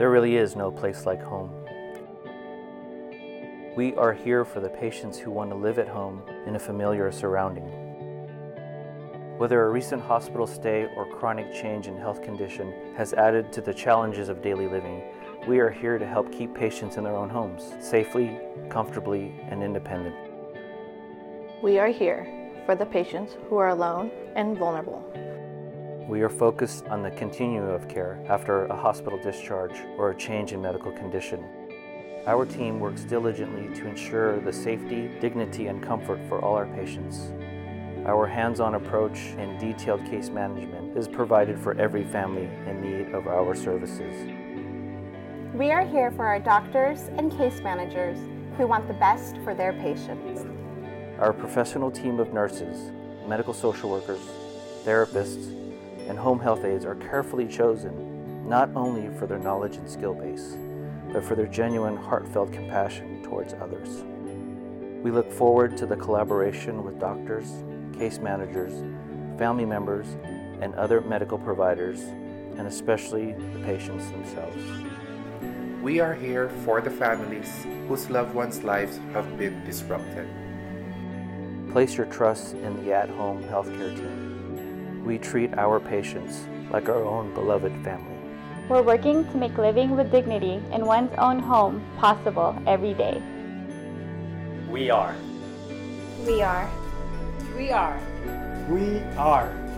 There really is no place like home. We are here for the patients who want to live at home in a familiar surrounding. Whether a recent hospital stay or chronic change in health condition has added to the challenges of daily living, we are here to help keep patients in their own homes, safely, comfortably, and independent. We are here for the patients who are alone and vulnerable. We are focused on the continuum of care after a hospital discharge or a change in medical condition. Our team works diligently to ensure the safety, dignity, and comfort for all our patients. Our hands on approach and detailed case management is provided for every family in need of our services. We are here for our doctors and case managers who want the best for their patients. Our professional team of nurses, medical social workers, therapists, and home health aides are carefully chosen not only for their knowledge and skill base, but for their genuine, heartfelt compassion towards others. We look forward to the collaboration with doctors, case managers, family members, and other medical providers, and especially the patients themselves. We are here for the families whose loved ones' lives have been disrupted. Place your trust in the at home healthcare team. We treat our patients like our own beloved family. We're working to make living with dignity in one's own home possible every day. We are. We are. We are. We are.